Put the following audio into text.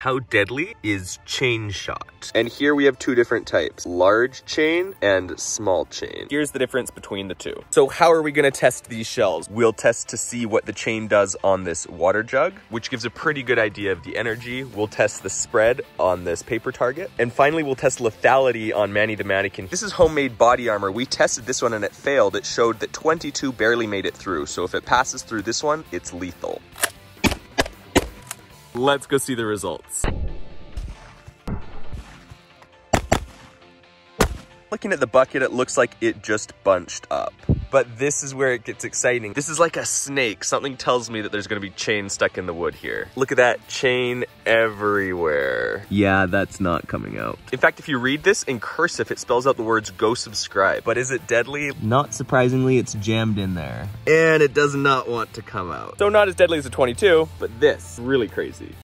How deadly is chain shot? And here we have two different types, large chain and small chain. Here's the difference between the two. So how are we gonna test these shells? We'll test to see what the chain does on this water jug, which gives a pretty good idea of the energy. We'll test the spread on this paper target. And finally, we'll test lethality on Manny the Mannequin. This is homemade body armor. We tested this one and it failed. It showed that 22 barely made it through. So if it passes through this one, it's lethal. Let's go see the results. Looking at the bucket, it looks like it just bunched up. But this is where it gets exciting. This is like a snake. Something tells me that there's gonna be chain stuck in the wood here. Look at that chain everywhere. Yeah, that's not coming out. In fact, if you read this in cursive, it spells out the words go subscribe. But is it deadly? Not surprisingly, it's jammed in there. And it does not want to come out. So not as deadly as a 22, but this, really crazy.